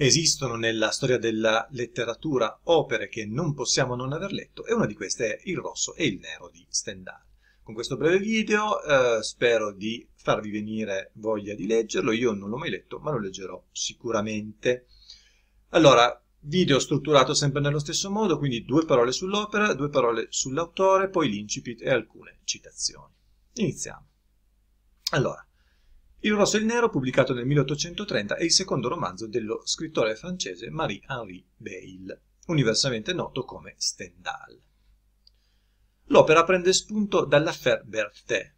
Esistono nella storia della letteratura opere che non possiamo non aver letto e una di queste è Il rosso e il nero di Stendhal. Con questo breve video eh, spero di farvi venire voglia di leggerlo, io non l'ho mai letto ma lo leggerò sicuramente. Allora, video strutturato sempre nello stesso modo, quindi due parole sull'opera, due parole sull'autore, poi l'incipit e alcune citazioni. Iniziamo. Allora, il rosso e il nero, pubblicato nel 1830, è il secondo romanzo dello scrittore francese Marie-Henri Beyle, universalmente noto come Stendhal. L'opera prende spunto dall'affaire Berthet,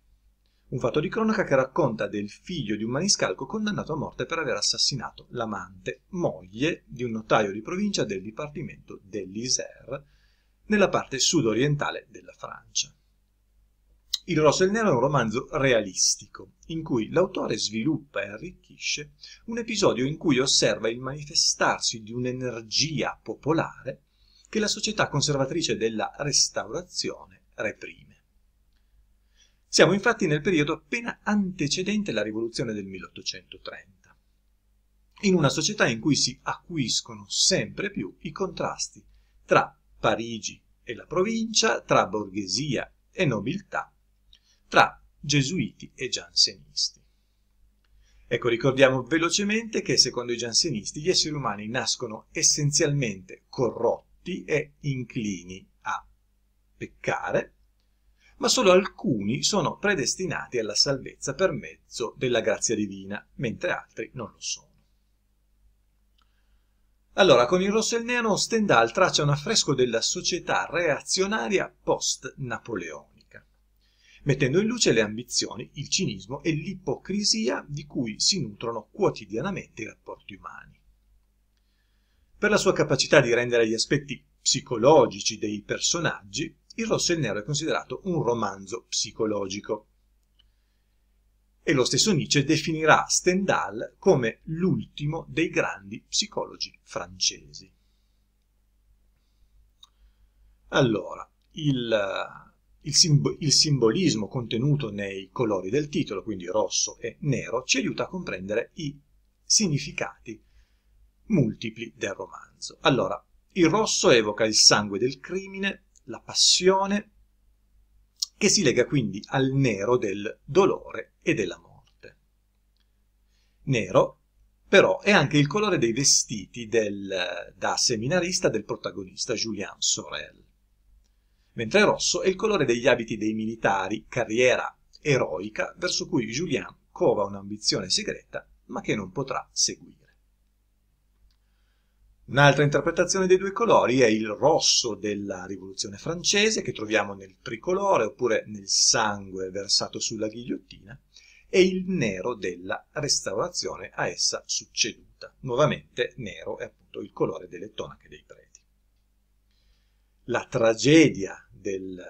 un fatto di cronaca che racconta del figlio di un maniscalco condannato a morte per aver assassinato l'amante, moglie di un notaio di provincia del dipartimento dell'Isère, nella parte sud-orientale della Francia. Il rosso e il nero è un romanzo realistico, in cui l'autore sviluppa e arricchisce un episodio in cui osserva il manifestarsi di un'energia popolare che la società conservatrice della restaurazione reprime. Siamo infatti nel periodo appena antecedente alla rivoluzione del 1830, in una società in cui si acuiscono sempre più i contrasti tra Parigi e la provincia, tra borghesia e nobiltà, tra gesuiti e giansenisti. Ecco, ricordiamo velocemente che secondo i giansenisti gli esseri umani nascono essenzialmente corrotti e inclini a peccare, ma solo alcuni sono predestinati alla salvezza per mezzo della grazia divina, mentre altri non lo sono. Allora, con il rosso e il nero, Stendhal traccia un affresco della società reazionaria post-napoleonica mettendo in luce le ambizioni, il cinismo e l'ipocrisia di cui si nutrono quotidianamente i rapporti umani. Per la sua capacità di rendere gli aspetti psicologici dei personaggi, Il rosso e il nero è considerato un romanzo psicologico. E lo stesso Nietzsche definirà Stendhal come l'ultimo dei grandi psicologi francesi. Allora, il il, simbo il, simbolismo contenuto nei colori del titolo, quindi rosso e nero, ci aiuta a comprendere i significati multipli del romanzo. Allora, il rosso evoca il sangue del crimine, la passione, che si lega quindi al nero del dolore e della morte. Nero, però, è anche il colore dei vestiti del, da seminarista del protagonista Julien Sorel mentre rosso è il colore degli abiti dei militari, carriera eroica verso cui Julien cova un'ambizione segreta ma che non potrà seguire. Un'altra interpretazione dei due colori è il rosso della rivoluzione francese che troviamo nel tricolore oppure nel sangue versato sulla ghigliottina e il nero della restaurazione a essa succeduta. Nuovamente nero è appunto il colore delle tonache dei preti la tragedia del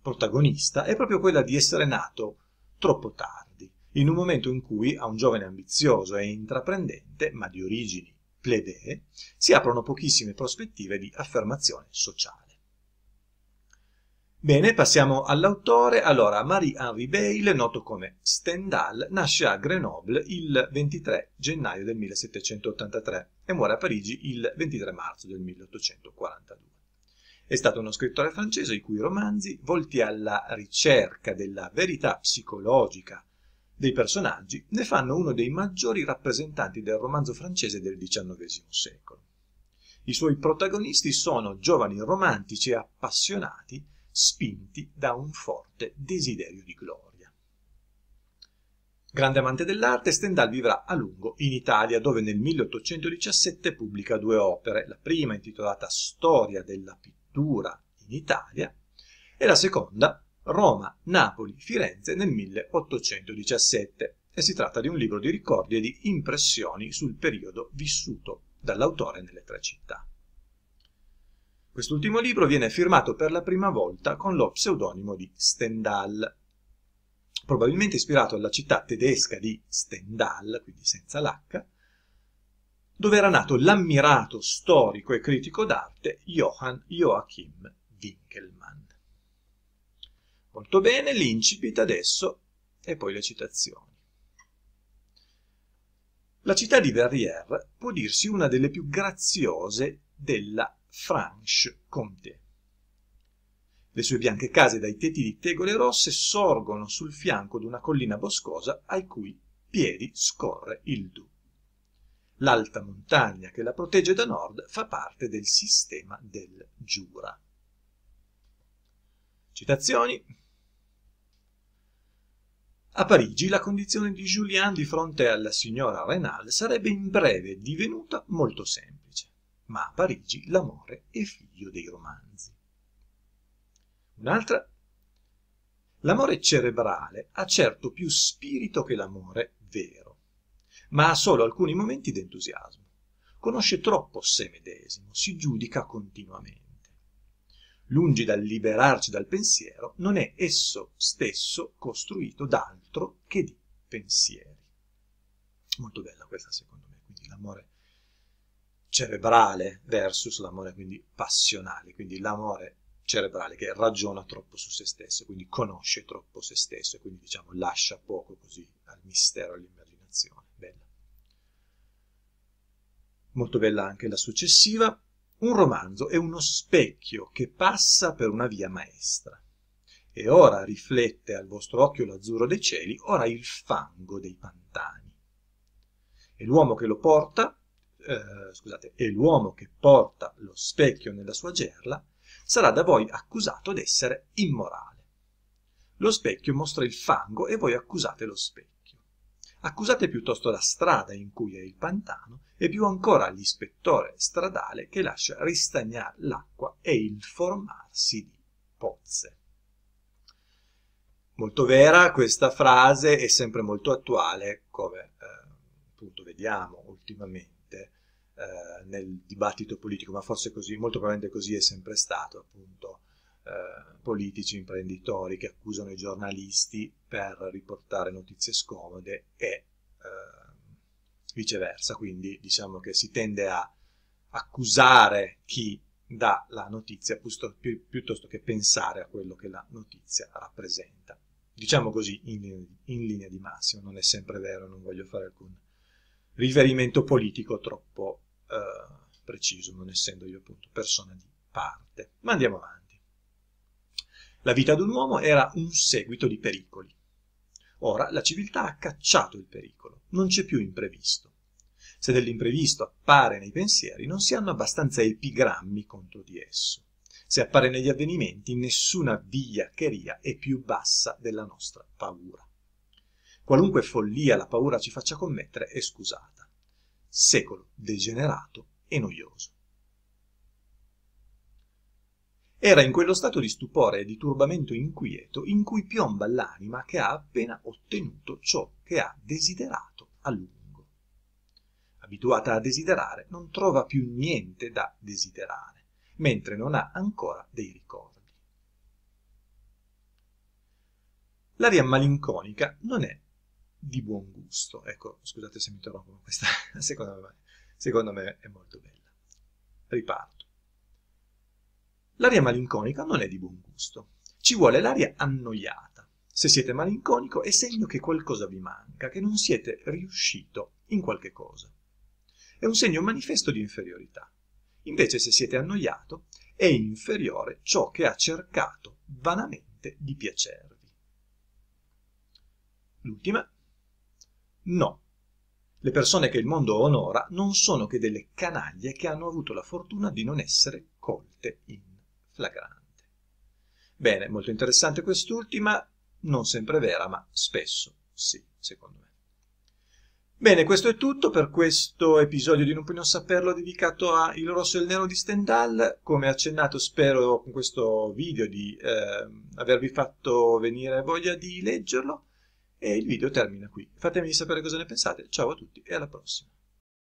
protagonista è proprio quella di essere nato troppo tardi, in un momento in cui a un giovane ambizioso e intraprendente, ma di origini plebee, si aprono pochissime prospettive di affermazione sociale. Bene, passiamo all'autore. Allora, Marie-Henri Beyle, noto come Stendhal, nasce a Grenoble il 23 gennaio del 1783 e muore a Parigi il 23 marzo del 1842. È stato uno scrittore francese i cui romanzi, volti alla ricerca della verità psicologica dei personaggi, ne fanno uno dei maggiori rappresentanti del romanzo francese del XIX secolo. I suoi protagonisti sono giovani romantici e appassionati, spinti da un forte desiderio di gloria. Grande amante dell'arte, Stendhal vivrà a lungo in Italia, dove nel 1817 pubblica due opere, la prima intitolata Storia della pittura, pittura in Italia e la seconda Roma, Napoli, Firenze nel 1817 e si tratta di un libro di ricordi e di impressioni sul periodo vissuto dall'autore nelle tre città. Quest'ultimo libro viene firmato per la prima volta con lo pseudonimo di Stendhal, probabilmente ispirato alla città tedesca di Stendhal, quindi senza l'H, dove era nato l'ammirato storico e critico d'arte Johann Joachim Winkelmann. Molto bene, l'incipit adesso e poi le citazioni. La città di Verrières può dirsi una delle più graziose della Franche-Comté. Le sue bianche case dai tetti di tegole rosse sorgono sul fianco di una collina boscosa ai cui piedi scorre il Doubs. L'alta montagna che la protegge da nord fa parte del sistema del Giura. Citazioni. A Parigi la condizione di Julien di fronte alla signora Renal sarebbe in breve divenuta molto semplice, ma a Parigi l'amore è figlio dei romanzi. Un'altra. L'amore cerebrale ha certo più spirito che l'amore vero, ma ha solo alcuni momenti d'entusiasmo. Conosce troppo sé medesimo, si giudica continuamente lungi dal liberarci dal pensiero, non è esso stesso costruito d'altro che di pensieri. Molto bella questa secondo me, quindi l'amore cerebrale versus l'amore quindi passionale, quindi l'amore cerebrale che ragiona troppo su se stesso, quindi conosce troppo se stesso e quindi diciamo lascia poco così al mistero e all'immaginazione. Molto bella anche la successiva, un romanzo è uno specchio che passa per una via maestra. E ora riflette al vostro occhio l'azzurro dei cieli, ora il fango dei pantani. E l'uomo che lo porta, eh, scusate, e l'uomo che porta lo specchio nella sua gerla, sarà da voi accusato d'essere immorale. Lo specchio mostra il fango e voi accusate lo specchio. Accusate piuttosto la strada in cui è il pantano e più ancora l'ispettore stradale che lascia ristagnare l'acqua e il formarsi di pozze. Molto vera questa frase e sempre molto attuale, come eh, appunto vediamo ultimamente eh, nel dibattito politico, ma forse così, molto probabilmente così è sempre stato, appunto, eh, politici, imprenditori che accusano i giornalisti per riportare notizie scomode e eh, viceversa. Quindi diciamo che si tende a accusare chi dà la notizia piuttosto che pensare a quello che la notizia rappresenta. Diciamo così in, in linea di massima, non è sempre vero, non voglio fare alcun riferimento politico troppo eh, preciso, non essendo io appunto persona di parte. Ma andiamo avanti. La vita d'un uomo era un seguito di pericoli. Ora la civiltà ha cacciato il pericolo, non c'è più imprevisto. Se dell'imprevisto appare nei pensieri, non si hanno abbastanza epigrammi contro di esso. Se appare negli avvenimenti, nessuna vigliaccheria è più bassa della nostra paura. Qualunque follia la paura ci faccia commettere è scusata. Secolo degenerato e noioso. Era in quello stato di stupore e di turbamento inquieto in cui piomba l'anima che ha appena ottenuto ciò che ha desiderato a lungo. Abituata a desiderare, non trova più niente da desiderare, mentre non ha ancora dei ricordi. L'aria malinconica non è di buon gusto. Ecco, scusate se mi interrompo, questa secondo me, secondo me è molto bella. Riparto. L'aria malinconica non è di buon gusto. Ci vuole l'aria annoiata. Se siete malinconico è segno che qualcosa vi manca, che non siete riuscito in qualche cosa. È un segno manifesto di inferiorità. Invece se siete annoiato è inferiore ciò che ha cercato vanamente di piacervi. L'ultima? No. Le persone che il mondo onora non sono che delle canaglie che hanno avuto la fortuna di non essere colte in flagrante. Bene, molto interessante quest'ultima, non sempre vera, ma spesso sì, secondo me. Bene, questo è tutto per questo episodio di Non puoi non saperlo dedicato a Il rosso e il nero di Stendhal. Come accennato spero con questo video di eh, avervi fatto venire voglia di leggerlo e il video termina qui. Fatemi sapere cosa ne pensate. Ciao a tutti e alla prossima.